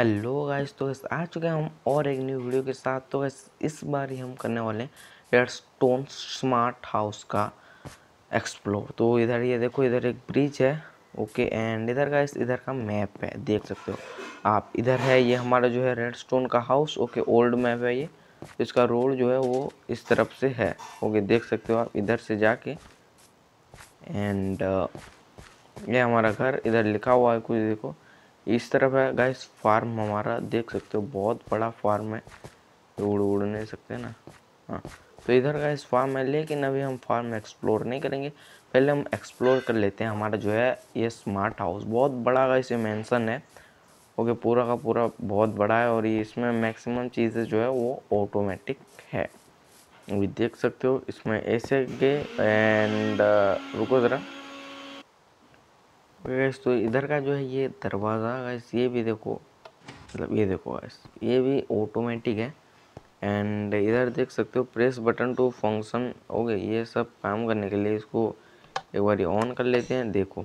Hello guys तो guys, आ चुके हैं हम और एक न्यू वीडियो के साथ। तो guys, इस बार ही हम करने वाले हैं रेड स्टोन स्मार्ट हाउस का एक्सप्लोर तो इधर ये देखो इधर एक ब्रिज है ओके एंड इधर गाइस इधर का मैप है देख सकते हो आप। इधर है ये हमारा जो है रेड स्टोन का हाउस ओके ओल्ड मैप है ये। इसका रोड जो है वो इस तरफ़ से है ओके देख सकते हो आप इधर से जाके। एंड ये हमारा घर इधर लिखा हुआ है कुछ देखो। इस तरफ़ है गाइस फार्म हमारा, देख सकते हो, बहुत बड़ा फार्म है। उड़ उड़ नहीं सकते ना। हाँ तो इधर गाइस फार्म है, लेकिन अभी हम फार्म एक्सप्लोर नहीं करेंगे। पहले हम एक्सप्लोर कर लेते हैं, हमारा जो है, ये स्मार्ट हाउस बहुत बड़ा गाइस ये मैंसन है। ओके, पूरा का पूरा बहुत बड़ा है, और ये इसमें मैक्सिमम चीज़ें जो है, वो ऑटोमेटिक है। अभी देख सकते हो, इसमें ऐसे के एंड रुको ज़रा। गैस तो इधर का जो है ये दरवाज़ा गैस ये भी देखो मतलब ये देखो गैस ये भी ऑटोमेटिक है। एंड इधर देख सकते हो प्रेस बटन टू फ़ंक्शन हो गए ये सब काम करने के लिए इसको एक बार ऑन कर लेते हैं, देखो।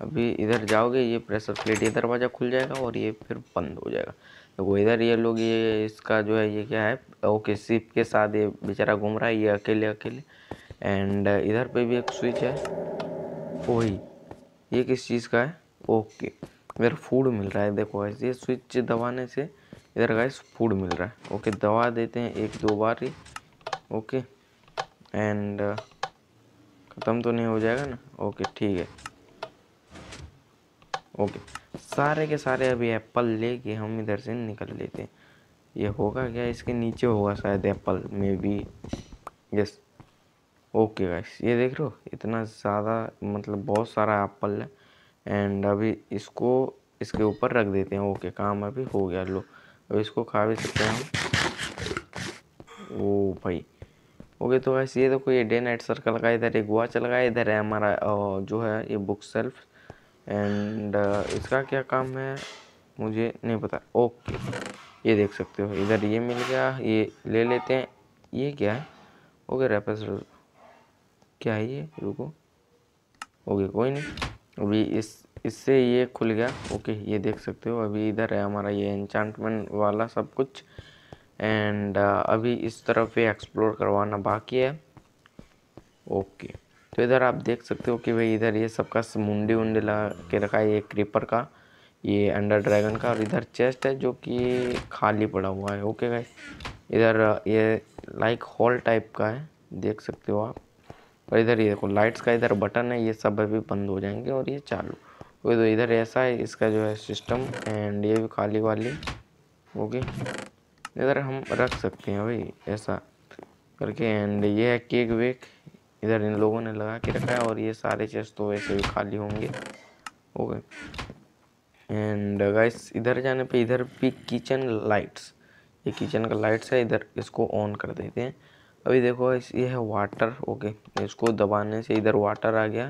अभी इधर जाओगे, ये प्रेशर प्लेट ये दरवाज़ा खुल जाएगा और ये फिर बंद हो जाएगा। देखो, इधर ये लोग, ये इसका जो है, ये क्या है ओके सिप के साथ ये बेचारा घूम रहा है, ये अकेले अकेले एंड इधर पे भी एक स्विच है। वही ये किस चीज़ का है? ओके। इधर फ़ूड मिल रहा है, देखो गाइस ये स्विच दबाने से इधर गाइस फ़ूड मिल रहा है। ओके, दबा देते हैं एक दो बार ही। ओके। एंड ख़त्म तो नहीं हो जाएगा ना? ओके, ठीक है। ओके। सारे के सारे अभी एप्पल लेके हम इधर से निकल लेते हैं। ये होगा क्या? इसके नीचे होगा शायद एप्पल में भी यस ओके गाइस ये देख रहे हो? इतना ज़्यादा मतलब बहुत सारा एप्पल है। एंड अभी इसको, इसके ऊपर रख देते हैं। ओके काम अभी हो गया। लो, अब इसको खा भी सकते हैं हम। ओ भाई। ओके तो गाइस ये देखो, ये डे नाइट सर्कल का इधर एक गुआ चल गया इधर है हमारा जो है ये बुक सेल्फ एंड इसका क्या काम है? मुझे नहीं पता। ओके ये देख सकते हो। इधर ये मिल गया। ये ले लेते हैं। ये क्या है? ओके रेपस क्या है ये? रुको। ओके, कोई नहीं। अभी इस, इससे ये खुल गया। ओके, ये देख सकते हो। अभी इधर है हमारा ये एन्चांटमेंट वाला सब कुछ। एंड अभी इस तरफ़ ये एक्सप्लोर करवाना बाकी है। ओके। तो इधर आप देख सकते हो कि भाई इधर ये सबका मुंडी उंडी लगा के रखा है, ये क्रीपर का। ये अंडर ड्रैगन का। और इधर चेस्ट है जो कि खाली पड़ा हुआ है। ओके गाइस इधर ये लाइक हॉल टाइप का है। देख सकते हो आप। और इधर ये देखो लाइट्स का इधर बटन है, ये सब अभी बंद हो जाएँगे और ये चालू। वो तो इधर ऐसा है, इसका जो है सिस्टम एंड ये भी खाली वाली ओके इधर हम रख सकते हैं भाई, ऐसा करके एंड ये है केक वेक इधर इन लोगों ने लगा के रखा है और ये सारे चेस्ट तो वैसे भी खाली होंगे ओके एंड गाइस इधर जाने पे इधर भी किचन लाइट्स ये किचन का लाइट्स है, इधर इसको ऑन कर देते हैं। अभी देखो, इस, ये है वाटर ओके इसको दबाने से इधर वाटर आ गया।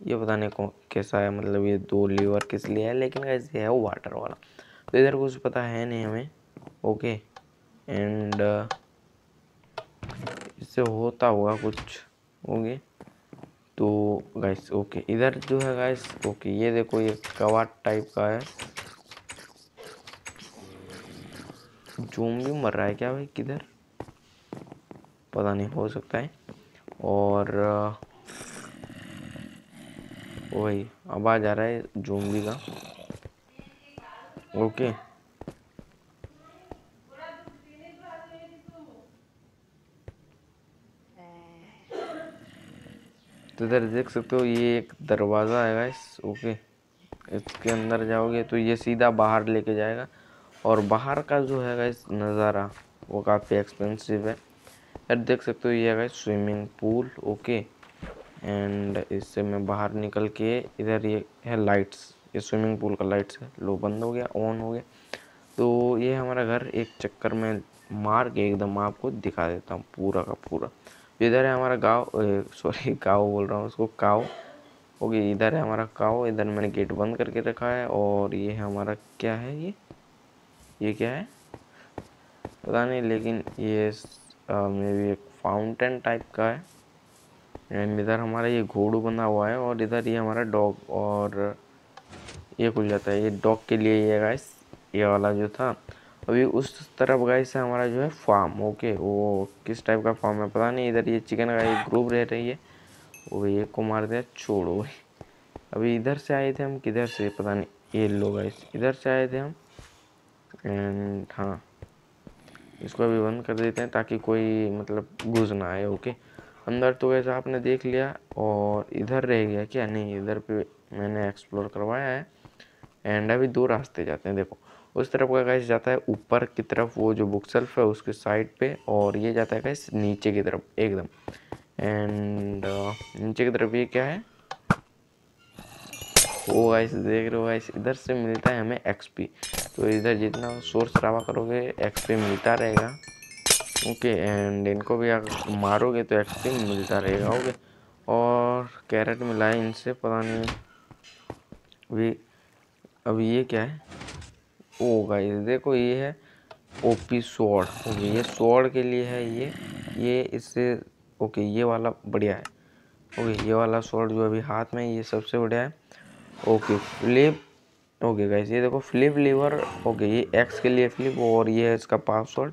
ये पता नहीं कौन, कैसा है मतलब ये दो लीवर किस लिए है, लेकिन ये है वाटर वाला। तो इधर कुछ पता है नहीं हमें ओके एंड इससे होता होगा कुछ ओके तो गाइस ओके इधर जो है गाइस ओके ये देखो, ये कवाट टाइप का है। जूम भी मर रहा है क्या भाई, किधर? पता नहीं, हो सकता है। और, वही आवाज़ आ रहा है जोम्बी का। ओके। तो इधर देख सकते हो, ये एक दरवाज़ा है गाइस ओके। इसके अंदर जाओगे तो ये सीधा बाहर लेके जाएगा। और बाहर का जो है गाइस नज़ारा, वो काफ़ी एक्सपेंसिव है। यार देख सकते हो ये है स्विमिंग पूल ओके एंड इससे मैं बाहर निकल के इधर ये है लाइट्स ये स्विमिंग पूल का लाइट्स है, लो बंद हो गया ऑन हो गया. तो ये हमारा घर एक चक्कर में मार के एकदम आपको दिखा देता हूँ, पूरा का पूरा. इधर है हमारा गाँव सॉरी गाँव बोल रहा हूँ उसको, काव. ओके इधर है हमारा काव, इधर मैंने गेट बंद करके रखा है और ये हमारा क्या है ये? ये क्या है? पता नहीं, लेकिन ये मे भी एक फाउंटेन टाइप का है। एंड इधर हमारा ये घोड़ू बना हुआ है और इधर ये हमारा डॉग और ये खुल जाता है। ये डॉग के लिए ये गाइस ये वाला जो था। अभी उस तरफ़ गए से हमारा जो है फार्म ओके वो किस टाइप का फार्म है पता नहीं। इधर ये चिकन का एक ग्रुप रह रही है। वो ये को मार दिया, छोड़ो अभी इधर से आए थे हम, किधर से, पता नहीं। ये लोग गाइस इधर से आए थे हम। एंड हाँ इसको अभी बंद कर देते हैं ताकि कोई मतलब घुस ना आए, ओके? अंदर तो वैसा आपने देख लिया और इधर रह गया क्या? नहीं, इधर पे मैंने एक्सप्लोर करवाया है एंड अभी दो रास्ते जाते हैं। देखो, उस तरफ़ का गैस जाता है ऊपर की तरफ़, वो जो बुक सेल्फ है उसके साइड पे और ये जाता है गैस नीचे की तरफ़, एकदम। एंड नीचे की तरफ़ ये क्या है? वो गाइस, देख रहे हो गाइस, इधर से मिलता है हमें एक्सपी तो इधर जितना सोर्स रवा करोगे एक्सपी मिलता रहेगा। ओके एंड इनको भी अगर मारोगे तो एक्सपी मिलता रहेगा ओके और कैरेट मिला है इनसे, पता नहीं। अभी अभी ये क्या है? ओ गाइस देखो ये है ओपी स्वॉर्ड ओके ये स्वॉर्ड के लिए है ये। ये इससे ओके ये वाला बढ़िया है। ओके ये वाला स्वॉर्ड जो अभी हाथ में ये सबसे बढ़िया है। ओके फ्लिप ओके गाइस ये देखो फ्लिप लीवर ओके ये एक्स के लिए फ्लिप और ये है इसका पासवर्ड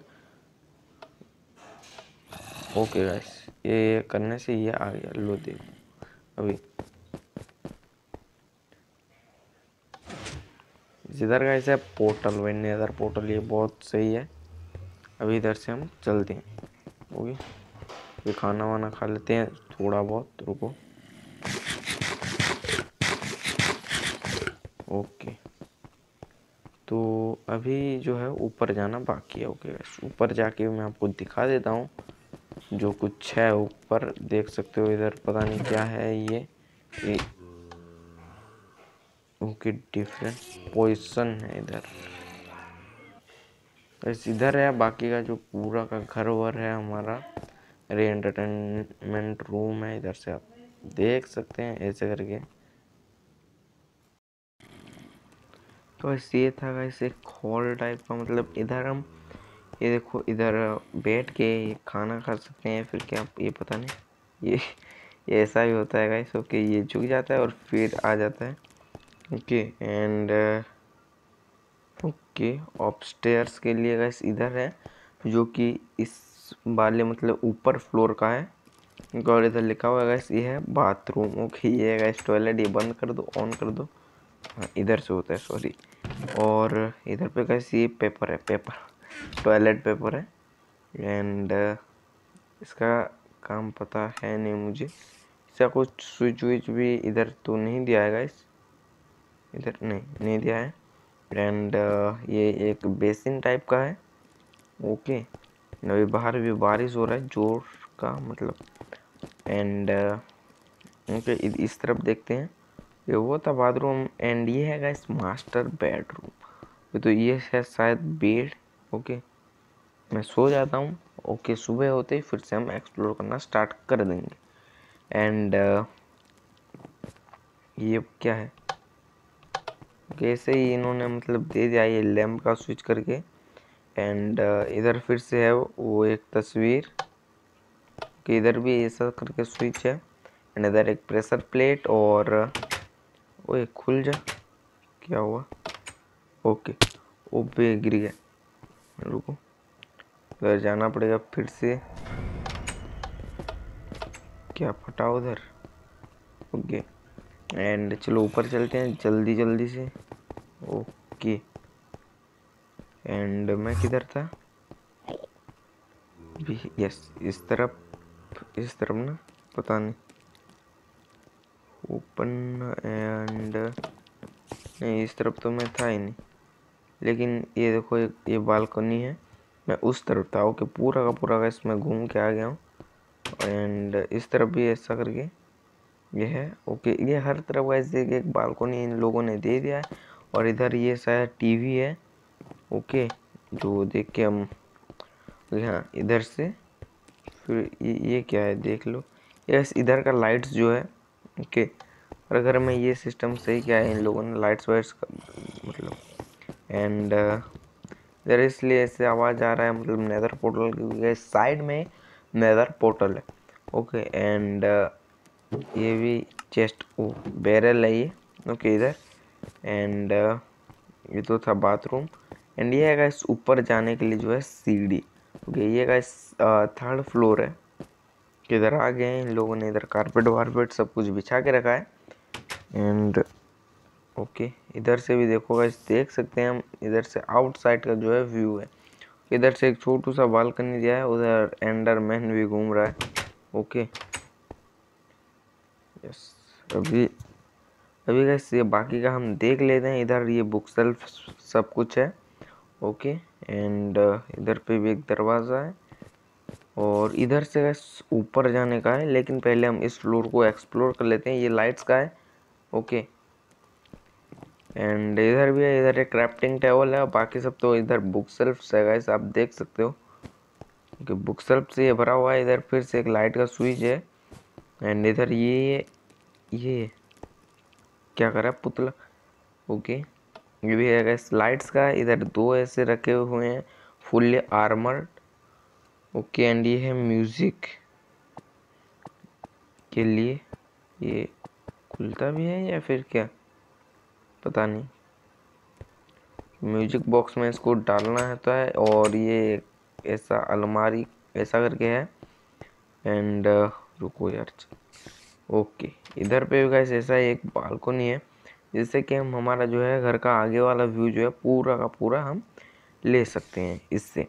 ओके गाइस ये करने से ये आ गया, लो देखो, अभी। जिधर का ऐसा पोर्टल वही नेदर पोर्टल ये बहुत सही है। अभी इधर से हम चलते हैं ओके ये खाना वाना खा लेते हैं, थोड़ा बहुत, रुको। ओके। तो अभी जो है ऊपर जाना बाकी है ओके। ऊपर जाके मैं आपको दिखा देता हूँ जो कुछ है ऊपर। देख सकते हो इधर पता नहीं क्या है ये, ये ओके डिफरेंट पोजिशन है इधर। बस इधर है बाकी का जो पूरा का घर वर है हमारा रे एंटरटेनमेंट रूम है। इधर से आप देख सकते हैं ऐसे करके। तो ऐसे ये था ऐसे हॉल टाइप का मतलब इधर हम, ये देखो इधर बैठ के ये खाना खा सकते हैं, फिर क्या, ये पता नहीं, ये ऐसा ही होता है गाइस ओके ये झुक जाता है और फिर आ जाता है ओके एंड ओके अपस्टेयर्स के लिए गाइस इधर है, जो कि इस वाले मतलब ऊपर फ्लोर का है, और इधर लिखा हुआ है गाइस ये है बाथरूम ओके ये गाइस टॉयलेट ये बंद कर दो ऑन कर दो इधर से होता है सॉरी और इधर पे कैसे ये पेपर है पेपर टॉयलेट पेपर है. एंड इसका काम पता है नहीं मुझे. इसका कुछ स्विच विच भी इधर तो नहीं दिया है गाइस इधर नहीं नहीं दिया है. एंड ये एक बेसिन टाइप का है. ओके अभी बाहर भी बारिश हो रहा है, ज़ोर का मतलब. एंड ओके इस तरफ़ देखते हैं. ये वो था बाथरूम एंड ये है गाइस मास्टर बेडरूम तो ये है शायद बेड ओके मैं सो जाता हूँ ओके सुबह होते ही फिर से हम एक्सप्लोर करना स्टार्ट कर देंगे. एंड uh, ये क्या है? कैसे ही इन्होंने मतलब दे दिया ये लैम्प का स्विच करके. एंड uh, इधर फिर से है वो एक तस्वीर कि इधर भी ऐसा करके स्विच है. एंड इधर एक प्रेशर प्लेट और ओए, खुल जा। क्या हुआ? ओके ओबे गिर गया। रुको। उधर जाना पड़ेगा फिर से। क्या फटा उधर? ओके एंड चलो ऊपर चलते हैं, जल्दी जल्दी से। ओके एंड मैं किधर था? यस इस तरफ़ इस तरफ़ ना? पता नहीं। ओपन एंड नहीं, इस तरफ़ तो मैं था ही नहीं। लेकिन ये देखो, ये बालकनी है। मैं उस तरफ़ था, ओके, पूरा का पूरा का इसमें घूम के आ गया हूँ। एंड इस तरफ़ भी ऐसा करके ये है, ओके, ये हर तरफ़ ऐसे एक बालकनी इन लोगों ने दे दिया है। और इधर ये शायद टीवी है, ओके, जो देख के हम हाँ इधर से, फिर ये ये क्या है, देख लो। यस इधर का लाइट्स जो है ओके। और अगर मैं ये सिस्टम सही किया है इन लोगों ने लाइट्स वाइट्स का मतलब एंड इधर इसलिए ऐसे आवाज़ आ रहा है मतलब नेदर पोर्टल क्योंकि साइड में नेदर पोर्टल है। ओके एंड ये भी चेस्ट बैरल है ये। ओके, इधर। एंड ये तो था बाथरूम एंड ये है गाइस ऊपर जाने के लिए जो है सीढ़ी ओके, ये गाइस थर्ड फ्लोर है। इधर आ गए इन लोगों ने इधर कारपेट वारपेट सब कुछ बिछा के रखा है। एंड ओके इधर से भी देखो गाइस देख सकते हैं हम, इधर से आउटसाइड का जो है व्यू है। इधर से एक छोटू सा बालकनी दिया है, उधर एंडर मैन भी घूम रहा है। ओके यस अभी अभी गैस ये बाकी का हम देख लेते हैं, इधर ये बुक सेल्फ सब कुछ है। ओके एंड इधर पे भी एक दरवाज़ा है। और इधर से ऊपर जाने का है, लेकिन पहले हम इस फ्लोर को एक्सप्लोर कर लेते हैं। ये लाइट्स का है, ओके। एंड इधर भी है, इधर एक क्राफ्टिंग टेबल है बाकी सब तो इधर बुक सेल्फ है, गाइस, आप देख सकते हो। कि बुक सेल्फ से ये भरा हुआ है, इधर फिर से एक लाइट का स्विच है। एंड इधर ये ये, क्या कर रहा है, पुतला? ओके, ये भी है, गाइस, लाइट्स का इधर दो ऐसे रखे हुए हैं, फुल्ली आर्मर्ड ओके, एंड ये है म्यूज़िक के लिए। ये खुलता भी है या फिर क्या? पता नहीं। म्यूज़िक बॉक्स में इसको डालना है तो है, और ये ऐसा अलमारी, ऐसा करके है। एंड रुको यार। ओके, इधर पे भी गैस ऐसा एक बालकोनी है, जिससे कि हम, हमारा जो है घर का आगे वाला व्यू जो है, पूरा का पूरा हम ले सकते हैं इससे।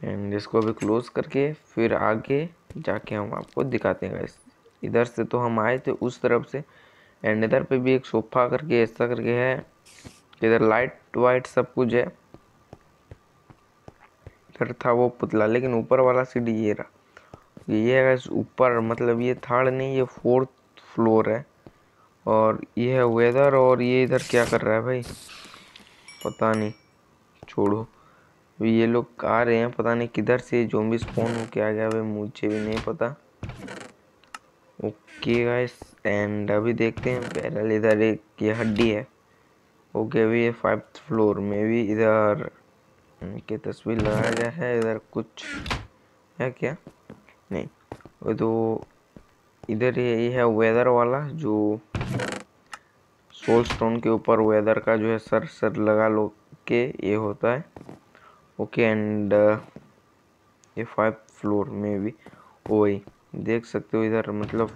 एंड इसको अभी क्लोज करके फिर आगे जाके हम आपको दिखाते हैं गैस इधर से तो हम आए थे उस तरफ़ से। एंड इधर पे भी एक सोफा करके ऐसा करके है। इधर लाइट वाइट सब कुछ है। इधर था वो पुतला, लेकिन ऊपर वाला सीढ़ी ये रहा। ये है ऊपर मतलब ये थर्ड नहीं, ये फोर्थ फ्लोर है। और ये है वेदर और ये इधर क्या कर रहा है भाई? पता नहीं, छोड़ो। ये लोग आ रहे हैं? पता नहीं किधर से भी स्पॉन हो के आ गया भाई मुझे भी नहीं पता। ओके गाइस एंड अभी देखते हैं पैरल इधर एक, ये हड्डी है। ओके अभी ये फाइव फ्लोर में भी इधर की तस्वीर लगाया गया है, इधर कुछ है क्या? नहीं, वो तो इधर ये है वेदर वाला, जो सोल स्टोन के ऊपर वेदर का जो है सर सर लगा लो के ये होता है। ओके एंड ये फाइव फ्लोर में भी वही देख सकते हो इधर मतलब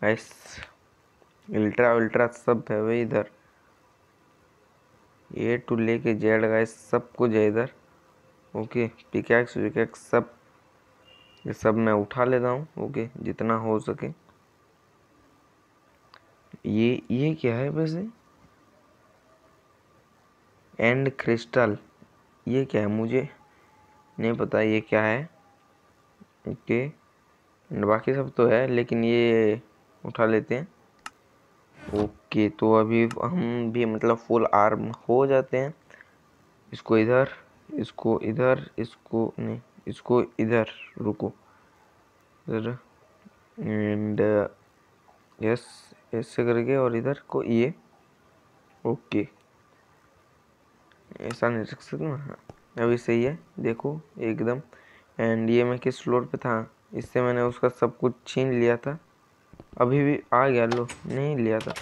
ऐस अल्ट्रा अल्ट्रा सब है भाई इधर। ए टू लेके जेड गाइस सब कुछ है इधर। ओके पिकैक्स विकैक्स सब, ये सब मैं उठा लेता हूँ। ओके जितना हो सके। ये ये क्या है वैसे? एंड क्रिस्टल ये क्या है? मुझे नहीं पता ये क्या है। ओके। बाकी सब तो है, लेकिन ये उठा लेते हैं। ओके तो अभी हम भी मतलब फुल आर्म हो जाते हैं। इसको इधर इसको इधर, इसको नहीं, इसको इधर, रुको। इधर, एंड यस, ऐसे करके और इधर को ये। ओके। ऐसा नहीं रख सकता। हाँ अभी सही है, देखो, एकदम। एंड ये मैं किस फ्लोर पे था? इससे मैंने उसका सब कुछ छीन लिया था। अभी भी आ गया, लो, नहीं लिया था।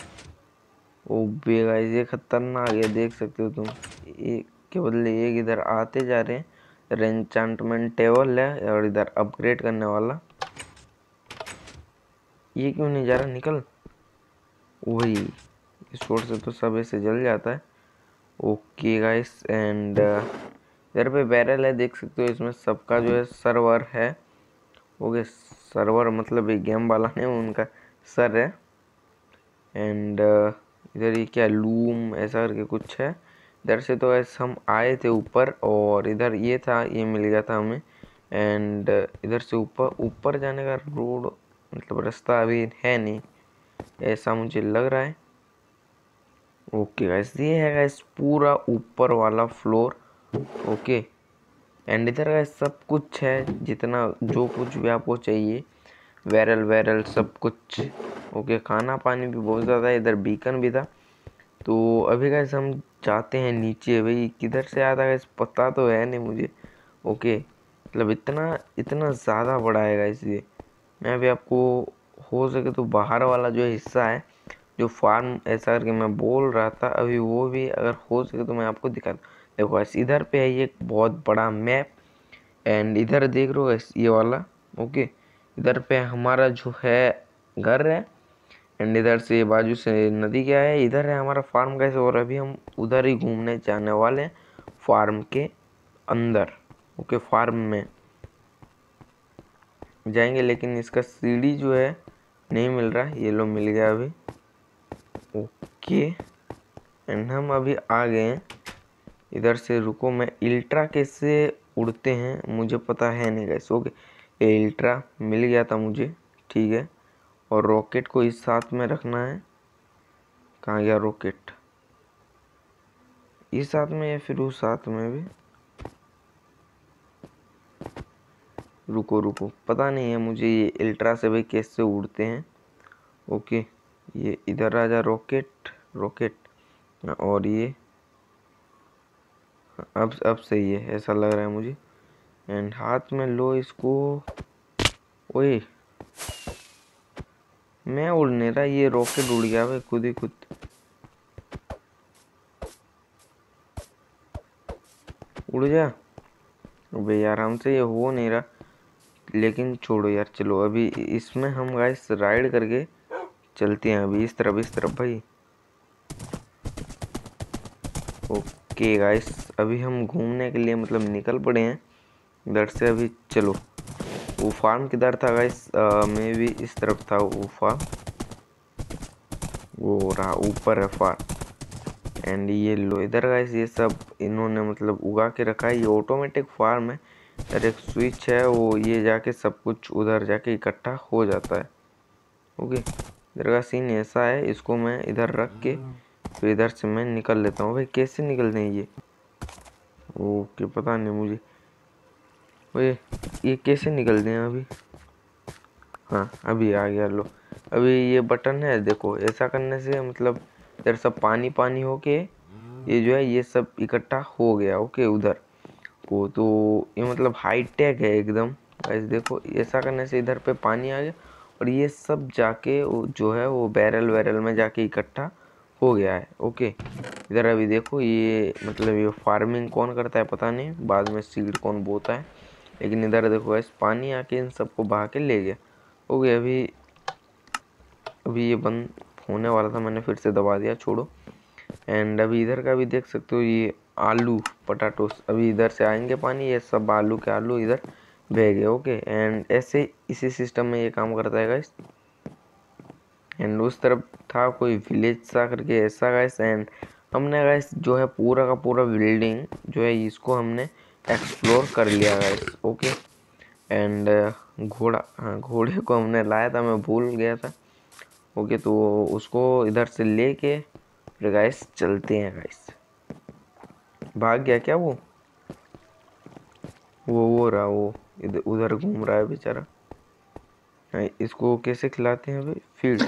ओ बेगाइस, ये खतरनाक है, देख सकते हो तुम। एक के बदले, एक इधर आते जा रहे हैं। रेंचांटमेंट टेबल है और इधर अपग्रेड करने वाला। ये क्यों नहीं जा रहा? निकल। वही इस शोर से तो सब ऐसे जल जाता है। ओके गाइस एंड इधर पे बैरल है देख सकते हो इसमें सबका जो है सर्वर है। ओके सर्वर मतलब एक गेम वाला नहीं उनका सर है। एंड uh, इधर ये क्या लूम ऐसा करके कुछ है। इधर से तो ऐसे हम आए थे ऊपर और इधर ये था ये मिल गया था हमें। एंड uh, इधर से ऊपर ऊपर जाने का रोड मतलब रास्ता अभी है नहीं ऐसा मुझे लग रहा है। ओके गाइस ये है गाइस पूरा ऊपर वाला फ्लोर ओके एंड इधर गाइस सब कुछ है, जितना जो कुछ भी आपको चाहिए. वैरल वैरल सब कुछ. ओके खाना पानी भी बहुत ज़्यादा है, इधर बीकन भी था. तो अभी कैसे हम जाते हैं नीचे. भाई, किधर से आता है पता तो है नहीं मुझे. ओके मतलब इतना इतना ज़्यादा बड़ा है इसलिए मैं अभी आपको हो सके तो बाहर वाला जो हिस्सा है जो फार्म ऐसा करके मैं बोल रहा था, अभी वो भी अगर हो सके तो मैं आपको दिखा देखो ऐसे इधर पे है ये बहुत बड़ा मैप एंड इधर देख रहे हो ये वाला ओके इधर पे हमारा जो है घर है एंड इधर से बाजू से नदी क्या है, इधर है हमारा फार्म कैसे और अभी हम उधर ही घूमने जाने वाले हैं फार्म के अंदर ओके फार्म में जाएँगे, लेकिन इसका सीढ़ी जो है नहीं मिल रहा, ये लो मिल गया अभी। ओके। एंड हम अभी आ गए हैं। इधर से रुको, मैं इल्ट्रा कैसे उड़ते हैं, मुझे पता है नहीं कैसे ओके ये इल्ट्रा मिल गया था मुझे, ठीक है? और रॉकेट को इस साथ में रखना है। कहाँ गया रॉकेट? इस साथ में या फिर उस साथ में भी? रुको रुको, पता नहीं है मुझे ये अल्ट्रा से भाई कैसे उड़ते हैं। ओके। ये इधर आ जा रॉकेट रॉकेट। और ये, अब अब सही है, ऐसा लग रहा है मुझे। एंड हाथ में लो इसको। ओए। मैं उड़ नहीं रहा, ये रॉकेट उड़ गया भाई, खुद ही खुद। उड़ जा। अबे यार, हमसे ये हो नहीं रहा। लेकिन छोड़ो यार, चलो, अभी इसमें हम गाइस राइड करके चलते हैं अभी इस तरफ़ इस तरफ़ भाई। ओके गाइस अभी हम घूमने के लिए मतलब निकल पड़े हैं। इधर से अभी चलो। वो फार्म किधर था गाइस मे भी इस तरफ़ था वो फार्म वो रहा, ऊपर है फार्म एंड ये लो, इधर गाइस ये सब इन्होंने मतलब उगा के रखा है। ये ऑटोमेटिक फार्म है। और एक स्विच है, वो ये जाके सब कुछ उधर जाके इकट्ठा हो जाता है। ओके इधर का सीन ऐसा है, इसको मैं इधर रख के फिर इधर से मैं निकल लेता हूँ। भाई, कैसे निकलते हैं ये? ओके, पता नहीं मुझे। भाई ये कैसे निकलते हैं अभी? हाँ अभी आ गया, लो। अभी ये बटन है, देखो, ऐसा करने से मतलब इधर सब पानी पानी होके ये जो है, ये सब इकट्ठा हो गया, ओके, उधर। को तो ये मतलब हाई टेक है एकदम। ऐसे देखो, ऐसा करने से इधर पे पानी आ गया। और ये सब जाके जो है वो बैरल वैरल में जाके इकट्ठा हो गया है। ओके, इधर अभी देखो ये मतलब ये फ़ार्मिंग कौन करता है पता नहीं, बाद में सीड कौन बोता है, लेकिन इधर देखो ऐसे पानी आके इन सबको बहा के ले गया। ओके, अभी अभी ये बंद होने वाला था, मैंने फिर से दबा दिया, छोड़ो। एंड अभी इधर का भी देख सकते हो, ये आलू, पटाटोस, अभी इधर से आएँगे पानी, ये सब आलू के आलू इधर। बह गए ओके एंड ऐसे इसी सिस्टम में ये काम करता है गाइस एंड उस तरफ़ था कोई विलेज सा करके ऐसा गाइस एंड हमने गाइस जो है पूरा का पूरा बिल्डिंग जो है इसको हमने एक्सप्लोर कर लिया गाइस ओके एंड घोड़ा हाँ घोड़े को हमने लाया था, मैं भूल गया था. ओके तो उसको इधर से लेके फिर गाइस चलते हैं गाइस भाग गया क्या वो? वो वो रहा वो। इधर उधर घूम रहा है बेचारा। हाँ, इसको कैसे खिलाते हैं अभी फ़ीड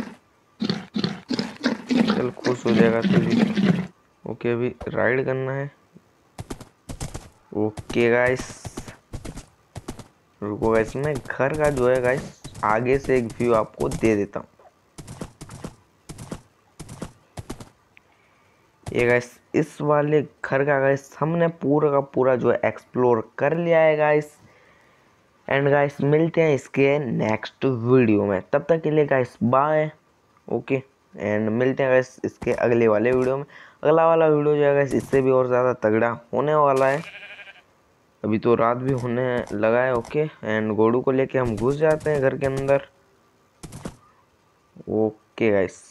चल खुश हो जाएगा तो भी ओके अभी राइड करना है। ओके गाइस रुको गाइस मैं घर का जो है गाइस आगे से एक व्यू आपको दे देता हूँ। ये गाइस इस वाले घर का गाइस हमने पूरा का पूरा जो है एक्सप्लोर कर लिया है गाइस एंड गाइस मिलते हैं इसके नेक्स्ट वीडियो में. तब तक के लिए गाइस बाय ओके एंड मिलते हैं गाइस इसके अगले वाले वीडियो में. अगला वाला वीडियो जो है गाइस इससे भी और ज़्यादा तगड़ा होने वाला है. अभी तो रात भी होने लगा है ओके एंड गोडू को लेके हम घुस जाते हैं घर के अंदर. Okay guys